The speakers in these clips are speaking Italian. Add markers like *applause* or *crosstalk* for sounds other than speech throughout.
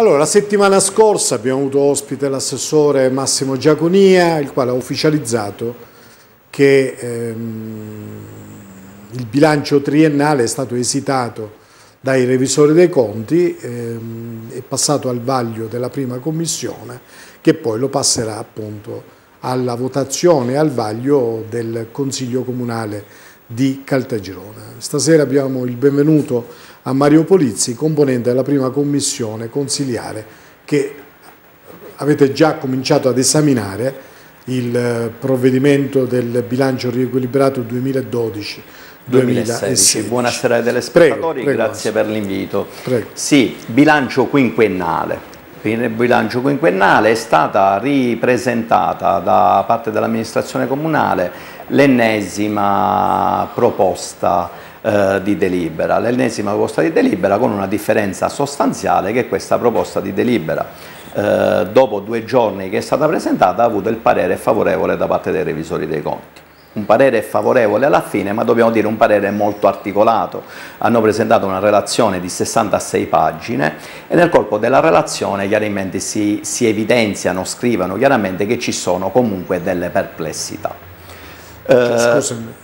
Allora, la settimana scorsa abbiamo avuto ospite l'assessore Massimo Giaconia, il quale ha ufficializzato che ehm, il bilancio triennale è stato esitato dai revisori dei conti, ehm, è passato al vaglio della prima commissione che poi lo passerà appunto alla votazione al vaglio del Consiglio Comunale di Caltagirone. Stasera abbiamo il benvenuto a Mario Polizzi, componente della prima commissione consiliare che avete già cominciato ad esaminare il eh, provvedimento del bilancio riequilibrato 2012 2016. Buonasera ai telespettatori, prego, prego, grazie per l'invito. Sì, bilancio quinquennale. Il bilancio quinquennale è stata ripresentata da parte dell'amministrazione comunale l'ennesima proposta eh, di delibera, l'ennesima proposta di delibera con una differenza sostanziale che questa proposta di delibera eh, dopo due giorni che è stata presentata ha avuto il parere favorevole da parte dei revisori dei conti un parere favorevole alla fine, ma dobbiamo dire un parere molto articolato. Hanno presentato una relazione di 66 pagine e nel corpo della relazione chiaramente si, si evidenziano, scrivono chiaramente che ci sono comunque delle perplessità. Scusami,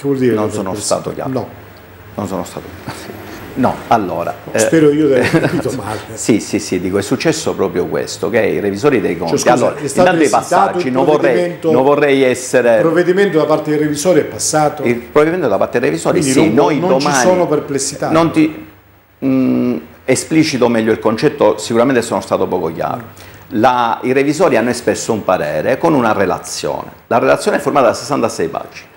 che vuol dire? Non sono stato chiaro. No. Non sono stato *laughs* No, allora... Spero io di aver *laughs* capito male. sì, sì, sì, dico, è successo proprio questo, che i revisori dei conti... Cioè, scusa, allora, intanto i passaggi, non vorrei, non vorrei, essere... Il provvedimento da parte dei revisori è passato? Il provvedimento da parte dei revisori, Quindi sì, non, noi non domani... ci sono perplessità? Non ti, mh, mm, esplicito meglio il concetto, sicuramente sono stato poco chiaro. La, I revisori hanno espresso un parere con una relazione. La relazione è formata da 66 pagine.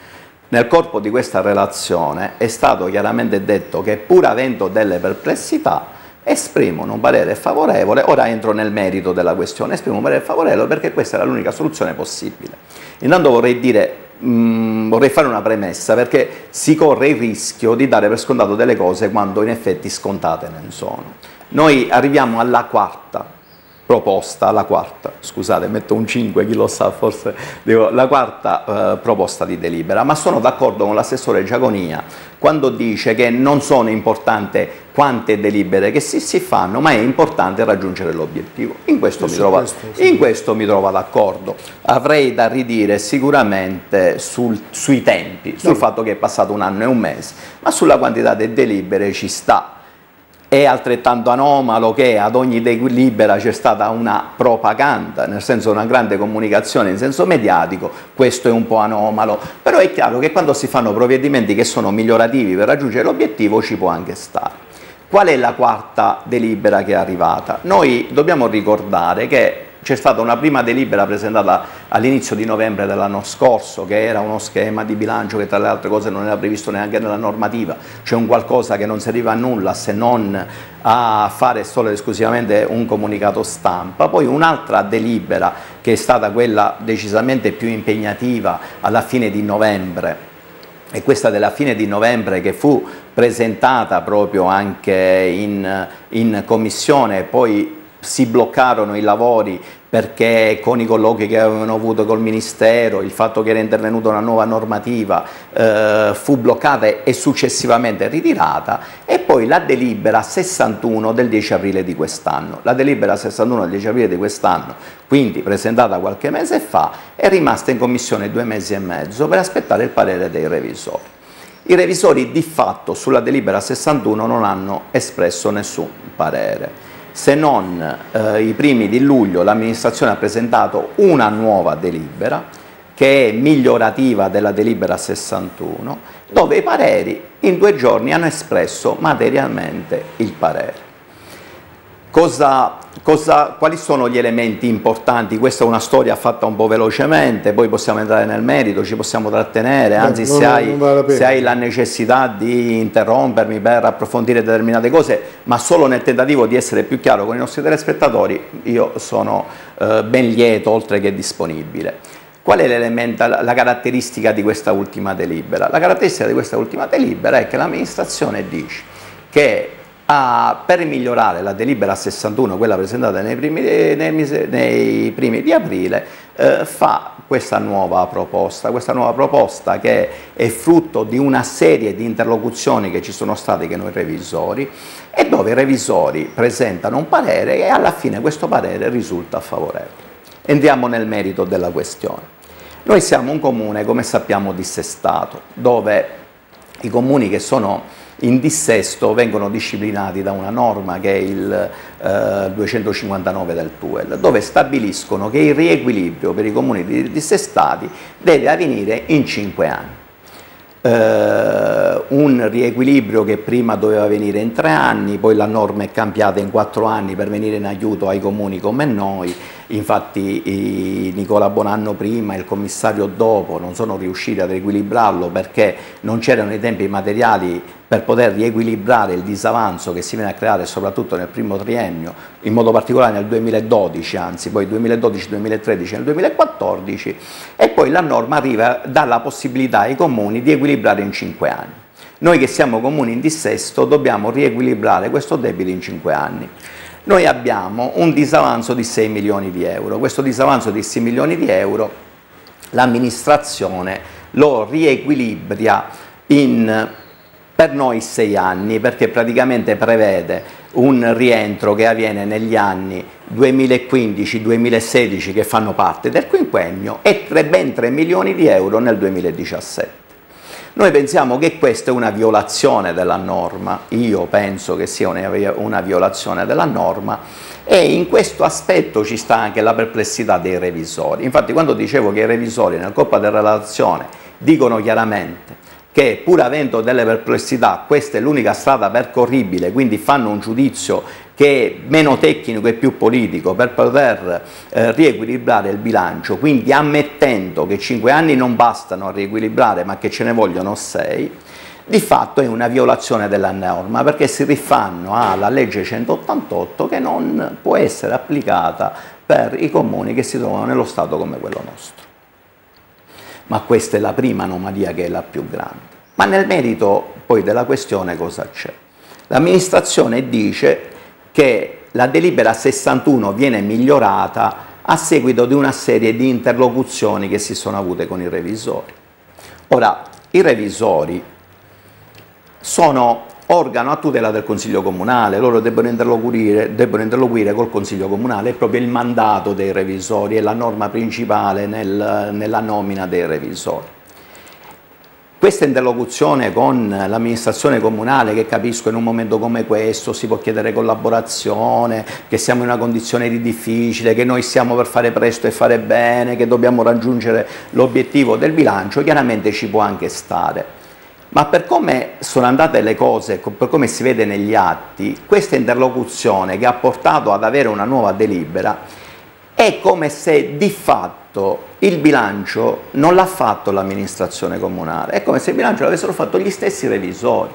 Nel corpo di questa relazione è stato chiaramente detto che pur avendo delle perplessità esprimono un parere favorevole, ora entro nel merito della questione, esprimono un parere favorevole perché questa era l'unica soluzione possibile. Intanto vorrei dire, mm, vorrei fare una premessa perché si corre il rischio di dare per scontato delle cose quando in effetti scontate non sono. Noi arriviamo alla quarta proposta, la quarta, scusate, metto un 5, chi lo sa, forse devo, la quarta eh, proposta di delibera, ma sono d'accordo con l'assessore Giaconia quando dice che non sono importanti quante delibere che si, si fanno, ma è importante raggiungere l'obiettivo. In questo, mi trova, in questo mi trovo d'accordo. Avrei da ridire sicuramente sul, sui tempi, sul no. fatto che è passato un anno e un mese, ma sulla quantità di delibere ci sta è altrettanto anomalo che ad ogni delibera c'è stata una propaganda, nel senso una grande comunicazione in senso mediatico, questo è un po' anomalo, però è chiaro che quando si fanno provvedimenti che sono migliorativi per raggiungere l'obiettivo ci può anche stare. Qual è la quarta delibera che è arrivata? Noi dobbiamo ricordare che c'è stata una prima delibera presentata all'inizio di novembre dell'anno scorso che era uno schema di bilancio che tra le altre cose non era previsto neanche nella normativa, cioè un qualcosa che non serviva a nulla se non a fare solo ed esclusivamente un comunicato stampa, poi un'altra delibera che è stata quella decisamente più impegnativa alla fine di novembre. E questa della fine di novembre che fu presentata proprio anche in, in commissione poi si bloccarono i lavori perché con i colloqui che avevano avuto col Ministero, il fatto che era intervenuta una nuova normativa eh, fu bloccata e successivamente ritirata e poi la delibera 61 del 10 aprile di quest'anno. La delibera 61 del 10 aprile di quest'anno, quindi presentata qualche mese fa, è rimasta in commissione due mesi e mezzo per aspettare il parere dei revisori. I revisori di fatto sulla delibera 61 non hanno espresso nessun parere se non eh, i primi di luglio l'amministrazione ha presentato una nuova delibera che è migliorativa della delibera 61 dove i pareri in due giorni hanno espresso materialmente il parere. Cosa, cosa, quali sono gli elementi importanti? Questa è una storia fatta un po' velocemente, poi possiamo entrare nel merito, ci possiamo trattenere, anzi no, se, hai, vale se, hai, la necessità di interrompermi per approfondire determinate cose, ma solo nel tentativo di essere più chiaro con i nostri telespettatori, io sono eh, ben lieto oltre che disponibile. Qual è l'elemento, la caratteristica di questa ultima delibera? La caratteristica di questa ultima delibera è che l'amministrazione dice che a, per migliorare la delibera 61, quella presentata nei primi, nei, nei primi, di aprile, eh, fa questa nuova proposta, questa nuova proposta che è frutto di una serie di interlocuzioni che ci sono state con i revisori e dove i revisori presentano un parere e alla fine questo parere risulta favorevole. Entriamo nel merito della questione. Noi siamo un comune, come sappiamo, dissestato, dove i comuni che sono in dissesto vengono disciplinati da una norma che è il eh, 259 del TUEL, dove stabiliscono che il riequilibrio per i comuni dissestati deve avvenire in 5 anni. Uh, un riequilibrio che prima doveva venire in tre anni, poi la norma è cambiata in quattro anni per venire in aiuto ai comuni come noi, infatti Nicola Bonanno prima e il commissario dopo non sono riusciti ad equilibrarlo perché non c'erano i tempi materiali per poter riequilibrare il disavanzo che si viene a creare soprattutto nel primo triennio, in modo particolare nel 2012, anzi poi 2012, 2013 e nel 2014 e poi la norma arriva dalla possibilità ai comuni di equilibrare in 5 anni. Noi che siamo comuni in dissesto dobbiamo riequilibrare questo debito in 5 anni noi abbiamo un disavanzo di 6 milioni di euro. Questo disavanzo di 6 milioni di euro l'amministrazione lo riequilibria in per noi 6 anni perché praticamente prevede un rientro che avviene negli anni 2015-2016 che fanno parte del quinquennio e ben 3 milioni di euro nel 2017. Noi pensiamo che questa è una violazione della norma, io penso che sia una violazione della norma e in questo aspetto ci sta anche la perplessità dei revisori. Infatti quando dicevo che i revisori nel Coppa della Relazione dicono chiaramente che pur avendo delle perplessità questa è l'unica strada percorribile, quindi fanno un giudizio che è meno tecnico e più politico per poter eh, riequilibrare il bilancio, quindi ammettendo che 5 anni non bastano a riequilibrare ma che ce ne vogliono 6, di fatto è una violazione della norma perché si rifanno alla legge 188 che non può essere applicata per i comuni che si trovano nello Stato come quello nostro. Ma questa è la prima anomalia che è la più grande. Ma nel merito poi della questione cosa c'è? L'amministrazione dice che la delibera 61 viene migliorata a seguito di una serie di interlocuzioni che si sono avute con i revisori. Ora, i revisori sono organo a tutela del Consiglio Comunale, loro debbono interloquire, debbono interloquire col Consiglio Comunale, è proprio il mandato dei revisori, è la norma principale nel, nella nomina dei revisori. Questa interlocuzione con l'amministrazione comunale, che capisco in un momento come questo si può chiedere collaborazione, che siamo in una condizione di difficile, che noi stiamo per fare presto e fare bene, che dobbiamo raggiungere l'obiettivo del bilancio, chiaramente ci può anche stare. Ma per come sono andate le cose, per come si vede negli atti, questa interlocuzione che ha portato ad avere una nuova delibera è come se di fatto fatto il bilancio non l'ha fatto l'amministrazione comunale, è come se il bilancio l'avessero fatto gli stessi revisori,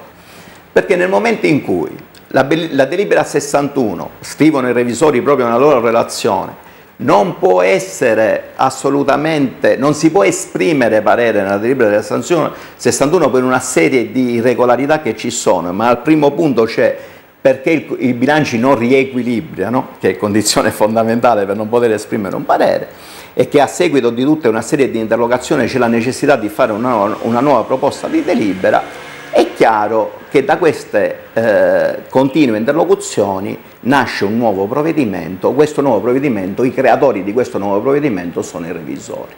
perché nel momento in cui la, la delibera 61, scrivono i revisori proprio nella loro relazione, non può essere assolutamente, non si può esprimere parere nella delibera della 61 per una serie di irregolarità che ci sono, ma al primo punto c'è perché il, i bilanci non riequilibrano, che è condizione *laughs* fondamentale per non poter esprimere un parere, e che a seguito di tutta una serie di interrogazioni c'è la necessità di fare una, una nuova proposta di delibera, è chiaro che da queste eh, continue interlocuzioni nasce un nuovo provvedimento, questo nuovo provvedimento, i creatori di questo nuovo provvedimento sono i revisori.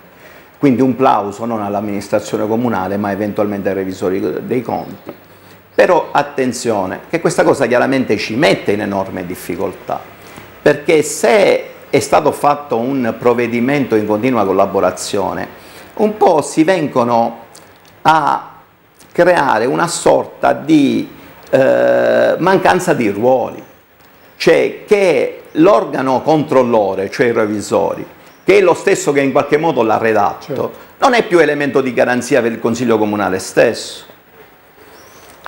Quindi un plauso non all'amministrazione comunale ma eventualmente ai revisori dei conti. Però attenzione, che questa cosa chiaramente ci mette in enorme difficoltà, perché se è stato fatto un provvedimento in continua collaborazione, un po' si vengono a creare una sorta di eh, mancanza di ruoli, cioè che l'organo controllore, cioè i revisori, che è lo stesso che in qualche modo l'ha redatto, certo. non è più elemento di garanzia per il Consiglio Comunale stesso.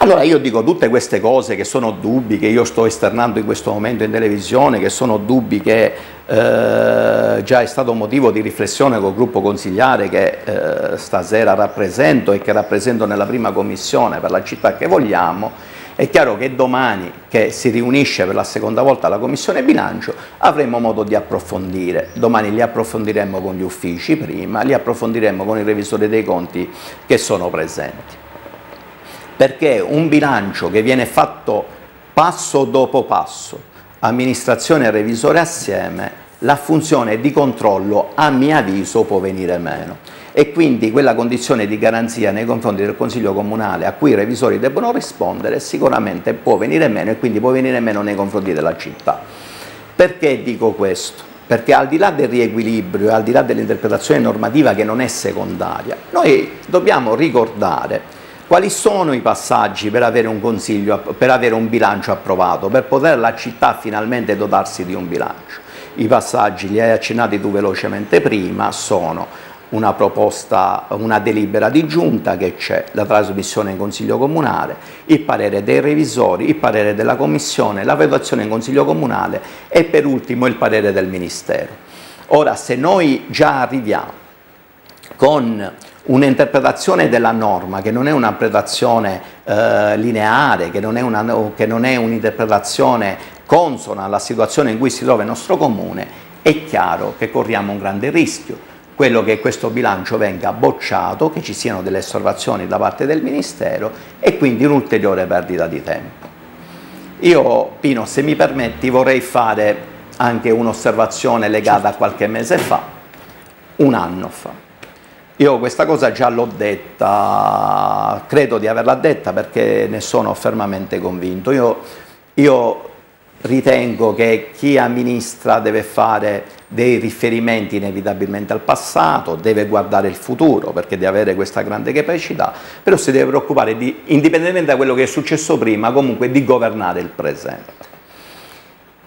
Allora io dico tutte queste cose che sono dubbi che io sto esternando in questo momento in televisione, che sono dubbi che eh, già è stato motivo di riflessione col gruppo consigliare che eh, stasera rappresento e che rappresento nella prima commissione per la città che vogliamo, è chiaro che domani, che si riunisce per la seconda volta la Commissione Bilancio, avremo modo di approfondire. Domani li approfondiremo con gli uffici prima, li approfondiremo con i revisori dei conti che sono presenti. Perché un bilancio che viene fatto passo dopo passo, amministrazione e revisore assieme, la funzione di controllo a mio avviso può venire meno e quindi quella condizione di garanzia nei confronti del Consiglio Comunale a cui i revisori debbono rispondere sicuramente può venire meno e quindi può venire meno nei confronti della città. Perché dico questo? Perché al di là del riequilibrio e al di là dell'interpretazione normativa che non è secondaria, noi dobbiamo ricordare quali sono i passaggi per avere un, consiglio, per avere un bilancio approvato, per poter la città finalmente dotarsi di un bilancio. I passaggi, li hai accennati tu velocemente prima, sono una proposta, una delibera di giunta che c'è, la trasmissione in Consiglio Comunale, il parere dei revisori, il parere della Commissione, la valutazione in Consiglio Comunale e per ultimo il parere del Ministero. Ora, se noi già arriviamo con un'interpretazione della norma che non è un'interpretazione eh, lineare, che non è un'interpretazione consona alla situazione in cui si trova il nostro comune, è chiaro che corriamo un grande rischio quello che questo bilancio venga bocciato, che ci siano delle osservazioni da parte del Ministero e quindi un'ulteriore perdita di tempo. Io, Pino, se mi permetti, vorrei fare anche un'osservazione legata a qualche mese fa, un anno fa. Io questa cosa già l'ho detta, credo di averla detta perché ne sono fermamente convinto. Io, io ritengo che chi amministra deve fare dei riferimenti inevitabilmente al passato, deve guardare il futuro perché deve avere questa grande capacità, però si deve preoccupare, di, indipendentemente da quello che è successo prima, comunque di governare il presente.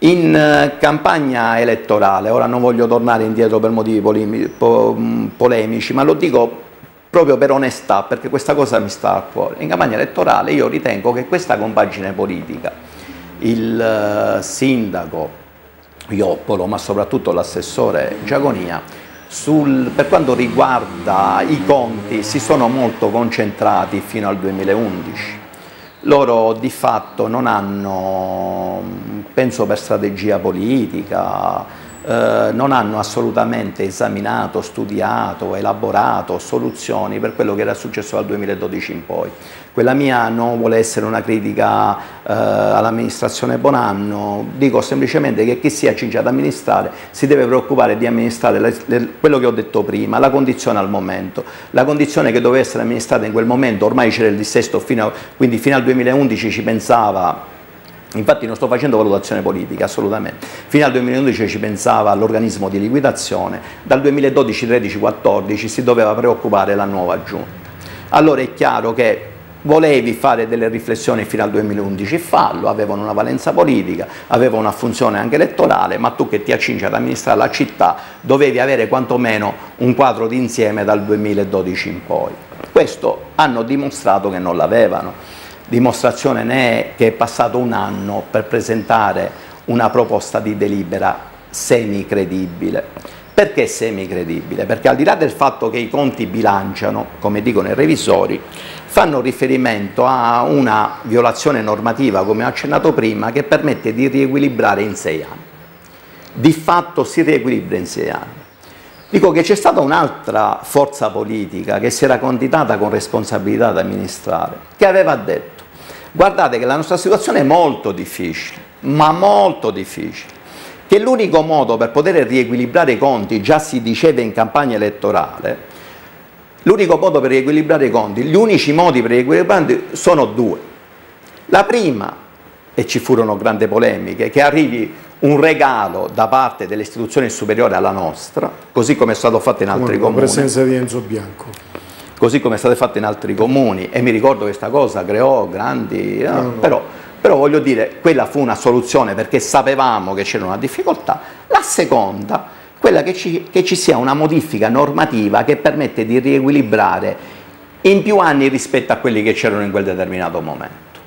In eh, campagna elettorale, ora non voglio tornare indietro per motivi mm, polemici, ma lo dico proprio per onestà, perché questa cosa mi sta a cuore. In campagna elettorale io ritengo che questa compagine politica, il eh, sindaco, Ioppolo, ma soprattutto l'assessore Giaconia, sul, per quanto riguarda i conti si sono molto concentrati fino al 2011. Loro di fatto non hanno, penso per strategia politica, eh, non hanno assolutamente esaminato, studiato, elaborato soluzioni per quello che era successo dal 2012 in poi. Quella mia non vuole essere una critica eh, all'amministrazione Bonanno, dico semplicemente che chi si accinge ad amministrare si deve preoccupare di amministrare le, le, quello che ho detto prima, la condizione al momento. La condizione che doveva essere amministrata in quel momento, ormai c'era il dissesto, fino a, quindi fino al 2011 ci pensava Infatti non sto facendo valutazione politica, assolutamente. Fino al 2011 ci pensava l'organismo di liquidazione, dal 2012, 13, 14 si doveva preoccupare la nuova giunta. Allora è chiaro che volevi fare delle riflessioni fino al 2011, fallo, avevano una valenza politica, avevano una funzione anche elettorale, ma tu che ti accingi ad amministrare la città dovevi avere quantomeno un quadro d'insieme dal 2012 in poi. Questo hanno dimostrato che non l'avevano, dimostrazione ne è che è passato un anno per presentare una proposta di delibera semi-credibile. Perché semi-credibile? Perché al di là del fatto che i conti bilanciano, come dicono i revisori, fanno riferimento a una violazione normativa, come ho accennato prima, che permette di riequilibrare in sei anni. Di fatto si riequilibra in sei anni. Dico che c'è stata un'altra forza politica che si era candidata con responsabilità da amministrare, che aveva detto guardate che la nostra situazione è molto difficile, ma molto difficile, che l'unico modo per poter riequilibrare i conti, già si diceva in campagna elettorale, L'unico modo per riequilibrare i conti, gli unici modi per riequilibrare i conti sono due. La prima, e ci furono grandi polemiche, che arrivi un regalo da parte delle istituzioni superiori alla nostra, così come è stato fatto in altri comuni. La presenza di Enzo Bianco. Così come è stato fatto in altri comuni, e mi ricordo che questa cosa creò grandi... Eh, no, no. Però, però voglio dire, quella fu una soluzione perché sapevamo che c'era una difficoltà. La seconda quella che ci, che ci sia una modifica normativa che permette di riequilibrare in più anni rispetto a quelli che c'erano in quel determinato momento.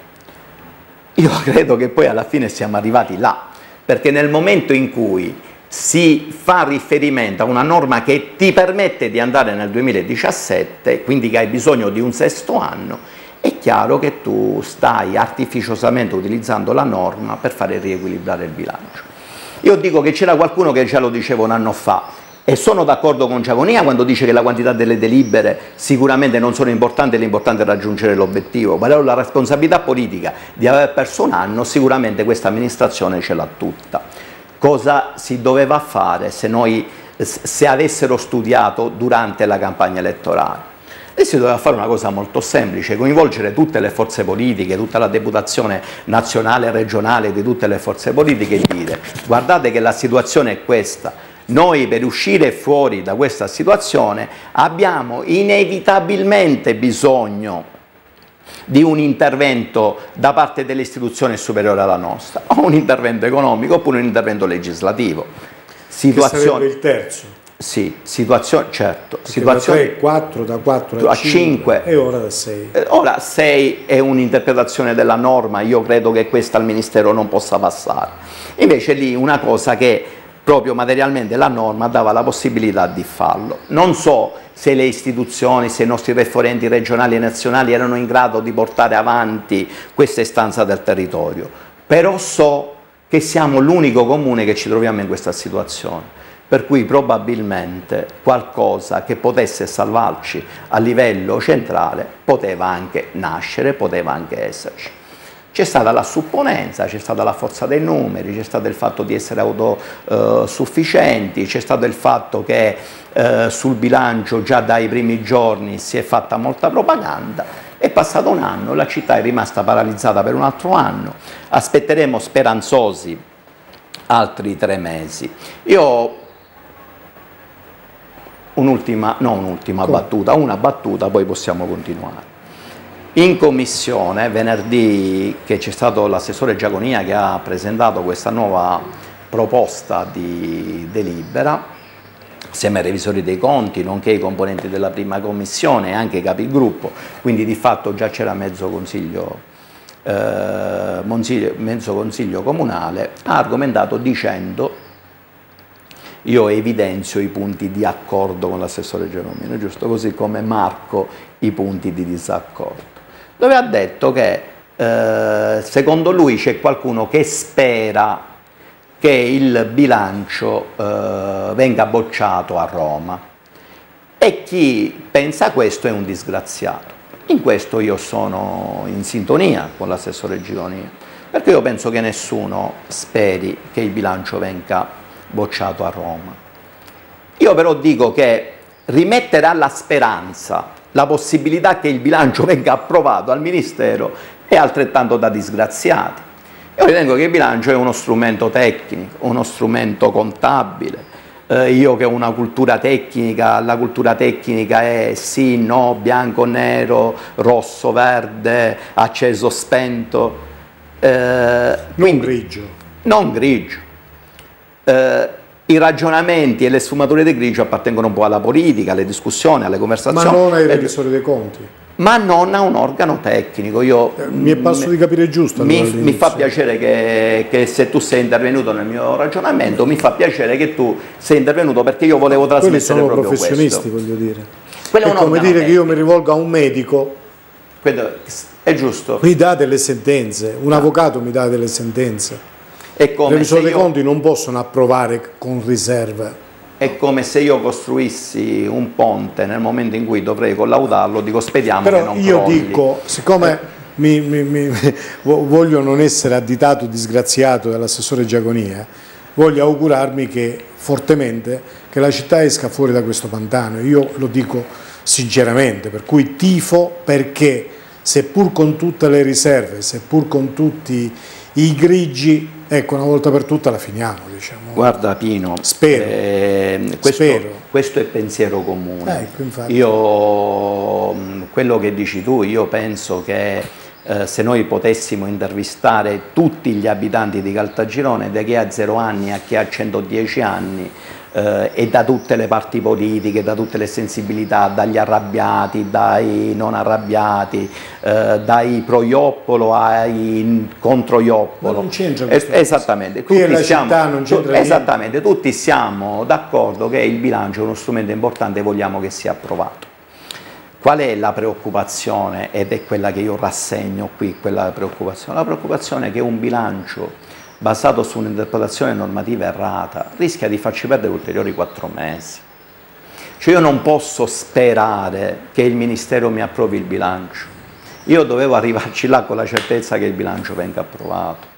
Io *laughs* credo che poi alla fine siamo arrivati là, perché nel momento in cui si fa riferimento a una norma che ti permette di andare nel 2017, quindi che hai bisogno di un sesto anno, è chiaro che tu stai artificiosamente utilizzando la norma per fare riequilibrare il bilancio. Io dico che c'era qualcuno che già lo diceva un anno fa, e sono d'accordo con Giaconia quando dice che la quantità delle delibere sicuramente non sono importanti, l'importante è raggiungere l'obiettivo, ma la responsabilità politica di aver perso un anno sicuramente questa amministrazione ce l'ha tutta. Cosa si doveva fare se, noi, se avessero studiato durante la campagna elettorale? E si doveva fare una cosa molto semplice, coinvolgere tutte le forze politiche, tutta la deputazione nazionale e regionale di tutte le forze politiche e dire guardate che la situazione è questa, noi per uscire fuori da questa situazione abbiamo inevitabilmente bisogno di un intervento da parte delle istituzioni superiori alla nostra, o un intervento economico oppure un intervento legislativo. Situazione... il terzo. Sì, situazione, certo. Perché situazione... 3, 4, da 4 a 5, 5 e ora da 6. Eh, ora 6 è un'interpretazione della norma, io credo che questa al Ministero non possa passare. Invece lì una cosa che proprio materialmente la norma dava la possibilità di farlo. Non so se le istituzioni, se i nostri referenti regionali e nazionali erano in grado di portare avanti questa istanza del territorio, però so che siamo l'unico comune che ci troviamo in questa situazione, per cui probabilmente qualcosa che potesse salvarci a livello centrale poteva anche nascere, poteva anche esserci. C'è stata la supponenza, c'è stata la forza dei numeri, c'è stato il fatto di essere autosufficienti, c'è stato il fatto che eh, sul bilancio già dai primi giorni si è fatta molta propaganda, è passato un anno, la città è rimasta paralizzata per un altro anno, aspetteremo speranzosi altri tre mesi. Io un'ultima, non un'ultima battuta, una battuta, poi possiamo continuare. In commissione venerdì che c'è stato l'assessore Giaconia che ha presentato questa nuova proposta di delibera, assieme ai revisori dei conti, nonché i componenti della prima commissione e anche i capigruppo, quindi di fatto già c'era mezzo consiglio, eh, mezzo consiglio comunale, ha argomentato dicendo io evidenzio i punti di accordo con l'assessore Geromino, giusto così come marco i punti di disaccordo dove ha detto che eh, secondo lui c'è qualcuno che spera che il bilancio eh, venga bocciato a Roma e chi pensa questo è un disgraziato. In questo io sono in sintonia con l'assessore Gironia, perché io penso che nessuno speri che il bilancio venga bocciato a Roma. Io però dico che rimettere alla speranza la possibilità che il bilancio *laughs* venga approvato al Ministero è altrettanto da disgraziati. Io ritengo che il bilancio è uno strumento tecnico, uno strumento contabile. Eh, io che ho una cultura tecnica, la cultura tecnica è sì, no, bianco, nero, rosso, verde, acceso, spento. Eh, non grigio. Non grigio. Eh, i ragionamenti e le sfumature di grigio appartengono un po' alla politica, alle discussioni, alle conversazioni. Ma non ai revisori dei conti. Ma non a un organo tecnico. Io, eh, mi è passo di capire giusto. Mi, mi fa piacere che, che, se tu sei intervenuto nel mio ragionamento, mi fa piacere che tu sei intervenuto perché io volevo trasmettere Quelli sono professionisti, voglio dire. Quello è, è come dire tecnico. che io mi rivolgo a un medico. Quello è giusto. Mi dà delle sentenze, un ah. avvocato mi dà delle sentenze. È come I revisori dei conti non possono approvare con riserva. È come se io costruissi un ponte nel momento in cui dovrei collaudarlo, dico speriamo Però che non io crolli. dico, siccome eh. mi, mi, mi, *laughs* voglio non essere additato disgraziato dall'assessore Giaconia, voglio augurarmi che fortemente che la città esca fuori da questo pantano. Io lo dico sinceramente, per cui tifo perché seppur con tutte le riserve, seppur con tutti i grigi Ecco, una volta per tutte la finiamo, diciamo. Guarda Pino, spero, eh, questo, spero. questo, è pensiero comune. Ecco, io, quello che dici tu, io penso che eh, se noi potessimo intervistare tutti gli abitanti di Caltagirone, da chi ha 0 anni a chi ha 110 anni, eh, e da tutte le parti politiche, da tutte le sensibilità, dagli arrabbiati, dai non arrabbiati, eh, dai pro Ioppolo ai contro Ioppolo. non c'entra eh, Esattamente, tutti siamo, tu, esattamente, tutti siamo d'accordo che il bilancio è uno strumento importante e vogliamo che sia approvato. Qual è la preoccupazione ed è quella che io rassegno qui, quella preoccupazione? La preoccupazione è che un bilancio basato su un'interpretazione normativa errata rischia di farci perdere ulteriori quattro mesi. Cioè io non posso sperare che il Ministero mi approvi il bilancio, io dovevo arrivarci là con la certezza che il bilancio venga approvato.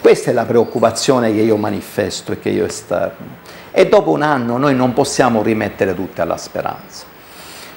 Questa è la preoccupazione che io manifesto e che io esterno. E dopo un anno noi non possiamo rimettere tutte alla speranza.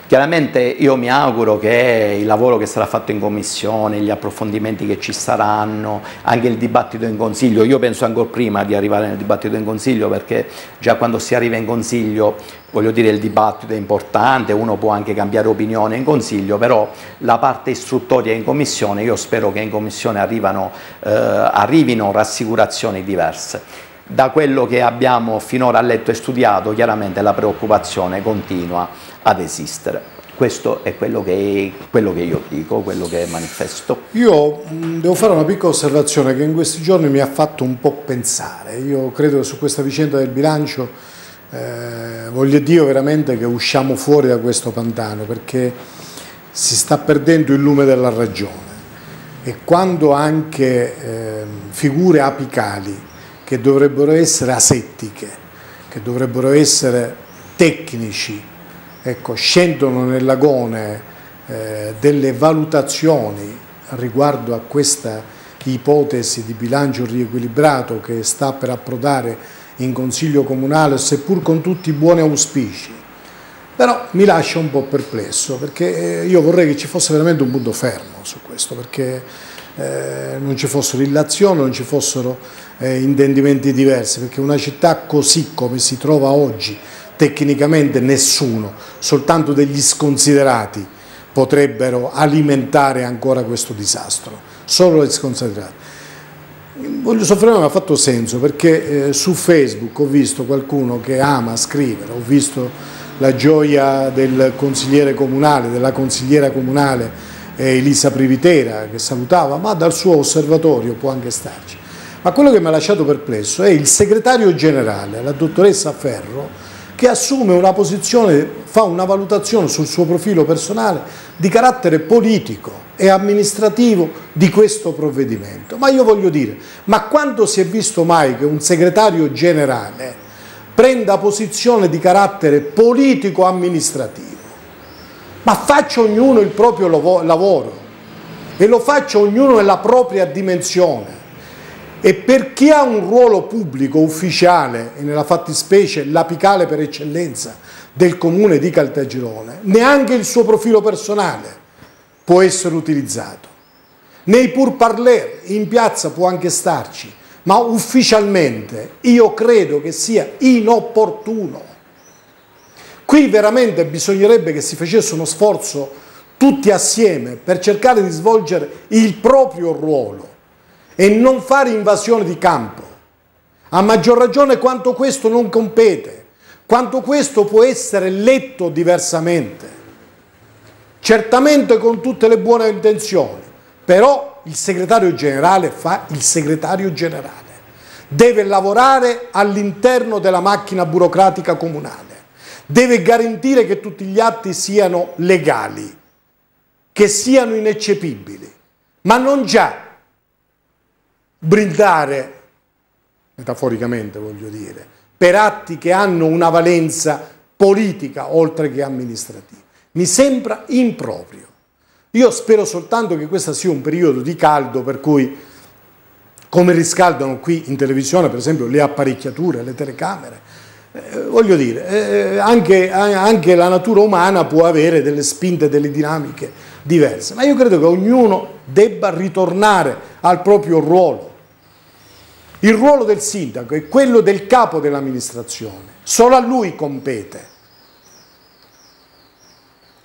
Chiaramente io mi auguro che il lavoro che sarà fatto in commissione, gli approfondimenti che ci saranno, anche il dibattito in consiglio, io penso ancora prima di arrivare nel dibattito in consiglio perché già quando si arriva in consiglio, voglio dire il dibattito è importante, uno può anche cambiare opinione in consiglio, però la parte istruttoria in commissione, io spero che in commissione arrivano, eh, arrivino rassicurazioni diverse. Da quello che abbiamo finora letto e studiato, chiaramente la preoccupazione continua ad esistere. Questo è quello che, quello che, io dico, quello che manifesto. Io devo fare una piccola osservazione che in questi giorni mi ha fatto un po' pensare. Io credo che su questa vicenda del bilancio eh, voglio dire veramente che usciamo fuori da questo pantano perché si sta perdendo il lume della ragione e quando anche eh, figure apicali che dovrebbero essere asettiche, che dovrebbero essere tecnici, ecco, scendono nell'agone eh, delle valutazioni riguardo a questa ipotesi di bilancio riequilibrato che sta per approdare in Consiglio Comunale, seppur con tutti i buoni auspici. Però mi lascia un po' perplesso perché eh, io vorrei che ci fosse veramente un punto fermo su questo, perché eh, non ci fossero illazioni, non ci fossero eh, intendimenti diversi, perché una città così come si trova oggi, tecnicamente nessuno, soltanto degli sconsiderati potrebbero alimentare ancora questo disastro, solo gli sconsiderati. Voglio soffermarmi, ha fatto senso perché eh, su Facebook ho visto qualcuno che ama scrivere, ho visto la gioia del consigliere comunale, della consigliera comunale Elisa Privitera che salutava, ma dal suo osservatorio può anche starci. Ma quello che mi ha lasciato perplesso è il segretario generale, la dottoressa Ferro, che assume una posizione, fa una valutazione sul suo profilo personale di carattere politico e amministrativo di questo provvedimento. Ma io voglio dire, ma quando si è visto mai che un segretario generale prenda posizione di carattere politico-amministrativo? Ma faccia ognuno il proprio lavoro e lo faccia ognuno nella propria dimensione e per chi ha un ruolo pubblico ufficiale, e nella fattispecie l'apicale per eccellenza del comune di Caltagirone, neanche il suo profilo personale può essere utilizzato. Nei pur parler in piazza può anche starci, ma ufficialmente io credo che sia inopportuno. Qui veramente bisognerebbe che si facesse uno sforzo tutti assieme per cercare di svolgere il proprio ruolo e non fare invasione di campo. A maggior ragione quanto questo non compete, quanto questo può essere letto diversamente. Certamente con tutte le buone intenzioni, però il segretario generale fa il segretario generale. Deve lavorare all'interno della macchina burocratica comunale, deve garantire che tutti gli atti siano legali, che siano ineccepibili, ma non già brindare, metaforicamente voglio dire, per atti che hanno una valenza politica oltre che amministrativa. Mi sembra improprio. Io spero soltanto che questo sia un periodo di caldo per cui, come riscaldano qui in televisione, per esempio, le apparecchiature, le telecamere, eh, voglio dire, eh, anche, anche la natura umana può avere delle spinte, delle dinamiche diverse, ma io credo che ognuno debba ritornare al proprio ruolo. Il ruolo del sindaco è quello del capo dell'amministrazione, solo a lui compete,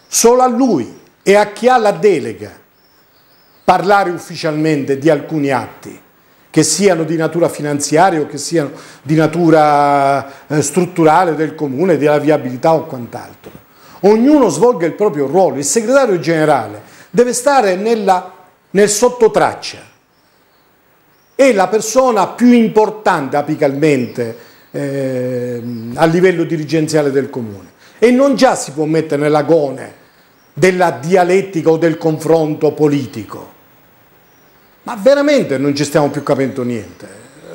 solo a lui e a chi ha la delega parlare ufficialmente di alcuni atti, che siano di natura finanziaria o che siano di natura eh, strutturale del comune, della viabilità o quant'altro. Ognuno svolga il proprio ruolo, il segretario generale deve stare nella, nel sottotraccia, è la persona più importante apicalmente eh, a livello dirigenziale del comune e non già si può mettere nell'agone della dialettica o del confronto politico. Ma veramente non ci stiamo più capendo niente. Eh,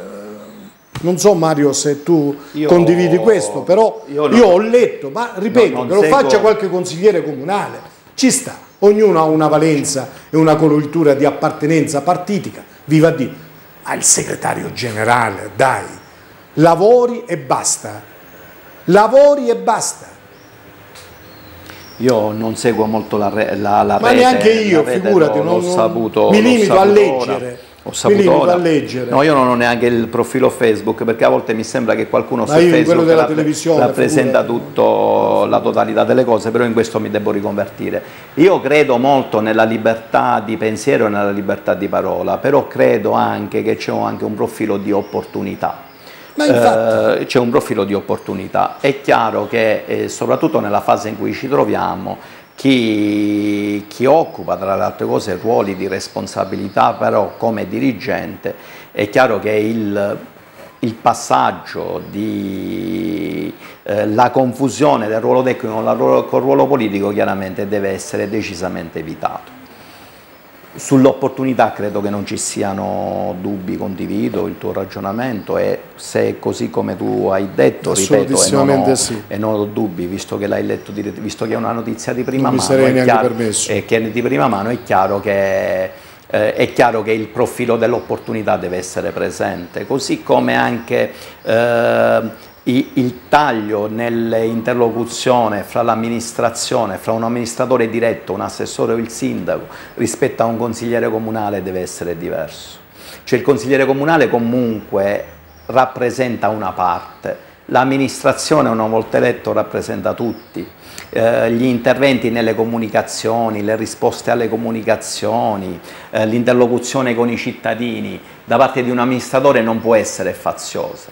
non so Mario se tu io, condividi questo, però io, io ho letto, ma ripeto, che lo seguo... faccia qualche consigliere comunale, ci sta, ognuno ha una valenza e una coloritura di appartenenza partitica, viva Dio. Ma il segretario generale, dai, lavori e basta, lavori e basta. Io non seguo molto la, re, la, la Ma rete, neanche io, figurati, non, saputo, mi limito a leggere. Ho saputo ora. a leggere. No, io non ho neanche il profilo Facebook perché a volte mi sembra che qualcuno Ma su Facebook rapp rappresenta tutto la totalità delle cose, però in questo mi devo riconvertire. Io credo molto nella libertà di pensiero e nella libertà di parola, però credo anche che c'è anche un profilo di opportunità eh, c'è un profilo di opportunità. È chiaro che eh, soprattutto nella fase in cui ci troviamo chi, chi, occupa tra le altre cose ruoli di responsabilità però come dirigente è chiaro che il, il passaggio di eh, la confusione del ruolo tecnico con il ruolo politico chiaramente deve essere decisamente evitato. Sull'opportunità credo che non ci siano dubbi, condivido il tuo ragionamento e se è così come tu hai detto, ripeto, e non, ho, sì. e non ho dubbi, visto che l'hai letto, visto che è una notizia di prima, mano, è chiaro, è che di prima mano, è chiaro che eh, è chiaro che il profilo dell'opportunità deve essere presente, così come anche eh, il taglio nell'interlocuzione fra l'amministrazione, fra un amministratore diretto, un assessore o il sindaco rispetto a un consigliere comunale deve essere diverso. Cioè il consigliere comunale comunque rappresenta una parte, l'amministrazione una volta eletto rappresenta tutti, eh, gli interventi nelle comunicazioni, le risposte alle comunicazioni, eh, l'interlocuzione con i cittadini da parte di un amministratore non può essere faziosa,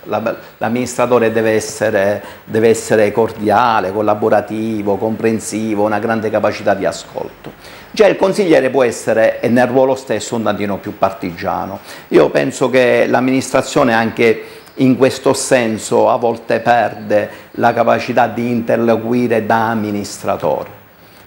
l'amministratore deve essere, deve essere cordiale, collaborativo, comprensivo, una grande capacità di ascolto. Già il consigliere può essere, nel ruolo stesso, un tantino più partigiano. Io penso che l'amministrazione anche in questo senso a volte perde la capacità di interloquire da amministratore.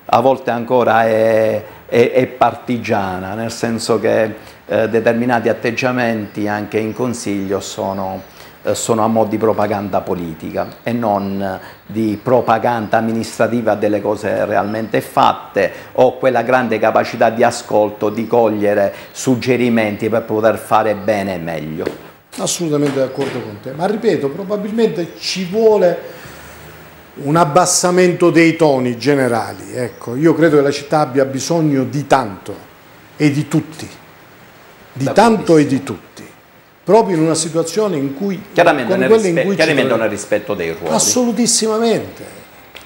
A volte ancora è, è, è partigiana, nel senso che eh, determinati atteggiamenti anche in consiglio sono, eh, sono, a mo' di propaganda politica e non di propaganda amministrativa delle cose realmente fatte o quella grande capacità di ascolto di cogliere suggerimenti per poter fare bene e meglio. Assolutamente d'accordo con te, ma ripeto, probabilmente ci vuole un abbassamento dei toni generali. Ecco, io credo che la città abbia bisogno di tanto e di tutti, di tanto e di tutti, proprio in una situazione in cui... Chiaramente, nel, rispe in cui chiaramente nel rispetto dei ruoli. Assolutissimamente,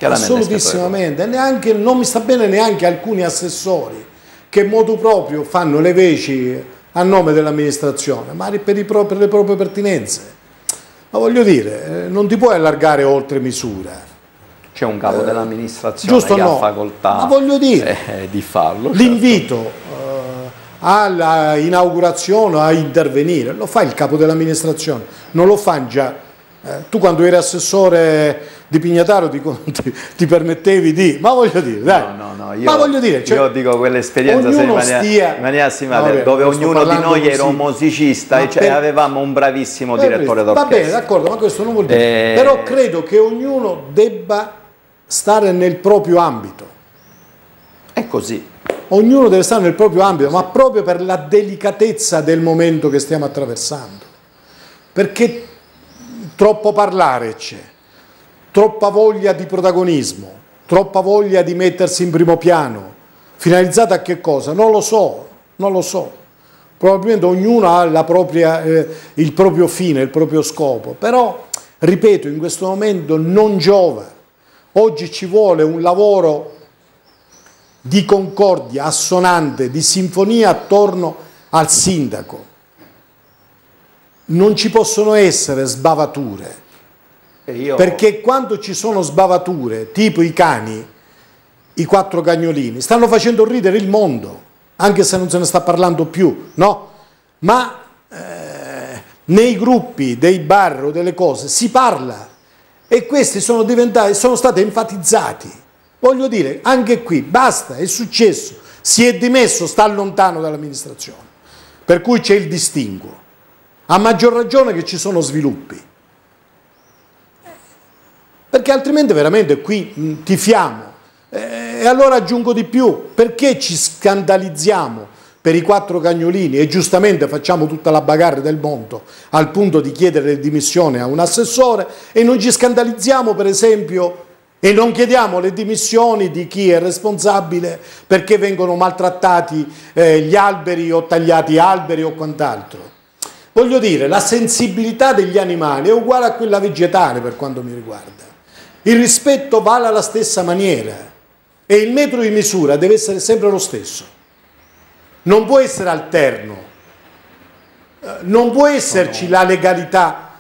assolutissimamente, neanche, non mi sta bene neanche alcuni assessori che modo proprio fanno le veci a nome dell'amministrazione, ma per, pro per, le proprie pertinenze. Ma voglio dire, eh, non ti puoi allargare oltre misura. C'è un capo eh, dell'amministrazione che no, ha facoltà ma voglio dire, *laughs* eh, di farlo. Certo. L'invito eh, all'inaugurazione, a intervenire, lo fa il capo dell'amministrazione, non lo fa già. Eh, tu quando eri assessore di Pignataro ti, ti, *laughs* ti, permettevi di, ma voglio dire, dai, no, no, no, io, ma voglio dire, cioè, io dico quell'esperienza simile, no, dove ognuno di noi era un musicista e cioè, per, avevamo un bravissimo direttore d'orchestra. Va bene, d'accordo, ma questo non vuol dire, eh, però credo che ognuno debba stare nel proprio ambito. È così. Ognuno deve stare nel proprio ambito, ma proprio per la delicatezza del momento che stiamo attraversando. Perché troppo parlare c'è troppa voglia di protagonismo, troppa voglia di mettersi in primo piano, finalizzata a che cosa? Non lo so, non lo so. Probabilmente ognuno ha propria, eh, il proprio fine, il proprio scopo, però, ripeto, in questo momento non giova. Oggi ci vuole un lavoro di concordia assonante, di sinfonia attorno al sindaco. Non ci possono essere sbavature io... Perché quando ci sono sbavature, tipo i cani, i quattro cagnolini, stanno facendo ridere il mondo, anche se non se ne sta parlando più, no? Ma eh, nei gruppi dei bar o delle cose si parla e questi sono, diventati, sono stati enfatizzati. Voglio dire, anche qui, basta, è successo, si è dimesso, sta lontano dall'amministrazione, per cui c'è il distinguo. A maggior ragione che ci sono sviluppi. Perché altrimenti veramente qui mh, tifiamo. Eh, e allora aggiungo di più, perché ci scandalizziamo per i quattro cagnolini e giustamente facciamo tutta la bagarre del mondo al punto di chiedere le dimissioni a un assessore e non ci scandalizziamo per esempio e non chiediamo le dimissioni di chi è responsabile perché vengono maltrattati eh, gli alberi o tagliati alberi o quant'altro. Voglio dire, la sensibilità degli animali è uguale a quella vegetale per quanto mi riguarda. Il rispetto vale alla stessa maniera e il metro di misura deve essere sempre lo stesso. Non può essere alterno, eh, non può esserci la legalità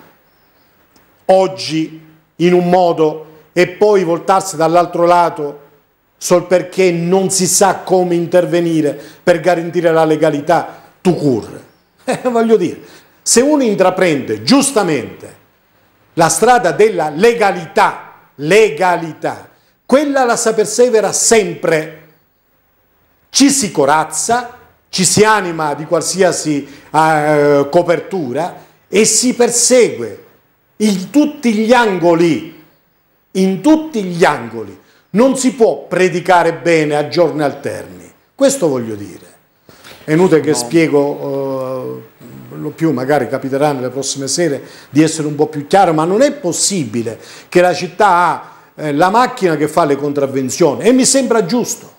oggi in un modo e poi voltarsi dall'altro lato sol perché non si sa come intervenire per garantire la legalità tu cur. *laughs* Eh, voglio dire, se uno intraprende giustamente la strada della legalità, legalità, quella la sa persevera sempre, ci si corazza, ci si anima di qualsiasi eh, copertura e si persegue in tutti gli angoli in tutti gli angoli. Non si può predicare bene a giorni alterni. Questo voglio dire. È inutile che no. spiego, eh, lo più magari capiterà nelle prossime sere di essere un po' più chiaro, ma non è possibile che la città ha eh, la macchina che fa le contravvenzioni e mi sembra giusto.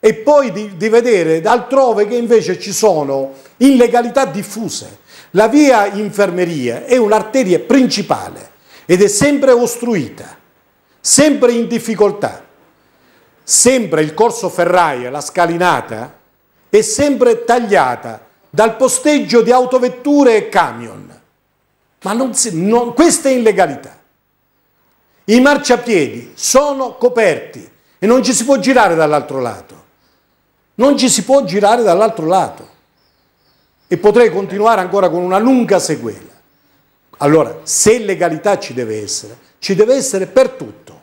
E poi di, di vedere altrove che invece ci sono illegalità diffuse. La via infermeria è un'arteria principale ed è sempre ostruita, sempre in difficoltà. Sempre il corso ferraia, la scalinata, è sempre tagliata dal posteggio di autovetture e camion. Ma non si, non, questa è illegalità. I marciapiedi sono coperti e non ci si può girare dall'altro lato. Non ci si può girare dall'altro lato. E potrei continuare ancora con una lunga sequela. Allora, se legalità ci deve essere, ci deve essere per tutto.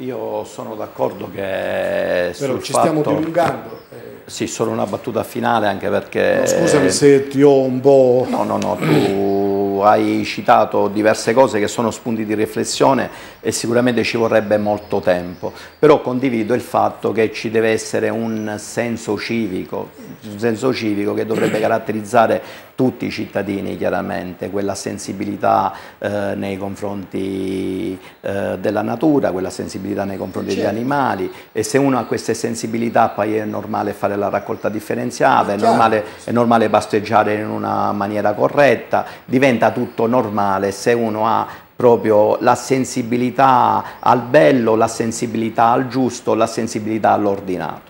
Io sono d'accordo che Però ci stiamo dilungando. Sì, solo una battuta finale anche perché... No, scusami se ti ho un po'... No, no, no, tu hai citato diverse cose che sono spunti di riflessione e sicuramente ci vorrebbe molto tempo, però condivido il fatto che ci deve essere un senso civico, un senso civico che dovrebbe caratterizzare tutti i cittadini chiaramente, quella sensibilità eh, nei confronti eh, della natura, quella sensibilità nei confronti certo. degli animali e se uno ha queste sensibilità poi è normale fare la raccolta differenziata, è normale, è normale pasteggiare in una maniera corretta, diventa tutto normale se uno ha proprio la sensibilità al bello, la sensibilità al giusto, la sensibilità all'ordinato.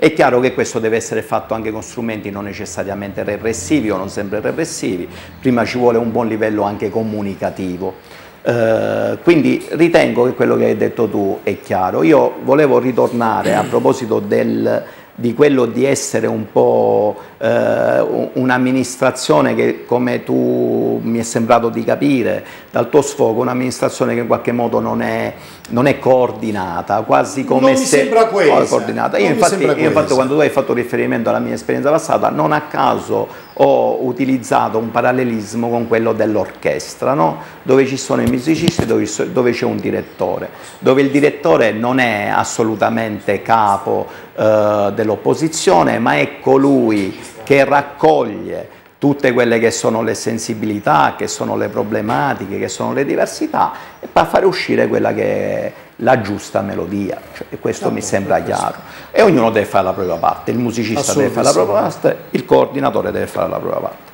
È chiaro che questo deve essere fatto anche con strumenti non necessariamente repressivi o non sempre repressivi, prima ci vuole un buon livello anche comunicativo. Eh, quindi ritengo che quello che hai detto tu è chiaro. Io volevo ritornare a proposito del, di quello di essere un po' eh, un'amministrazione che come tu mi è sembrato di capire dal tuo sfogo, un'amministrazione che in qualche modo non è, non è coordinata, quasi come non se... Mi sembra questa. coordinata. Io infatti, io infatti quando tu hai fatto riferimento alla mia esperienza passata, non a caso ho utilizzato un parallelismo con quello dell'orchestra, no? dove ci sono i musicisti e dove c'è un direttore, dove il direttore non è assolutamente capo eh, dell'opposizione, ma è colui che raccoglie tutte quelle che sono le sensibilità, che sono le problematiche, che sono le diversità e per fare uscire quella che è la giusta melodia, cioè, questo no, mi sembra chiaro. E ognuno deve fare la propria parte, il musicista deve fare la propria parte, il coordinatore deve fare la propria parte.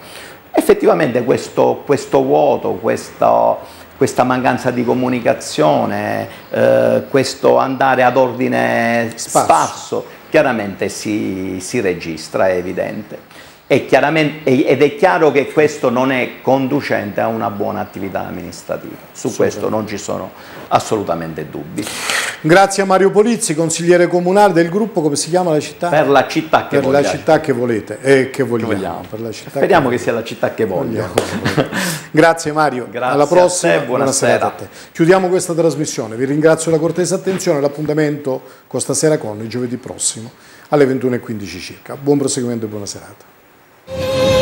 Effettivamente questo, questo vuoto, questo, questa mancanza di comunicazione, eh, questo andare ad ordine sparso chiaramente si, si registra, è evidente. ed è chiaro che questo non è conducente a una buona attività amministrativa, su questo non ci sono assolutamente dubbi. Grazie a Mario Polizzi, consigliere comunale del gruppo, come si chiama la città? Per la città che per la città che volete e che vogliamo. Che vogliamo. Per la città Speriamo che, che sia la città che voglio. *laughs* Grazie Mario, Grazie alla prossima, a te, buonasera. a te. Chiudiamo questa trasmissione, vi ringrazio la cortese attenzione, l'appuntamento con stasera con il giovedì prossimo alle 21.15 circa. Buon proseguimento e buona serata.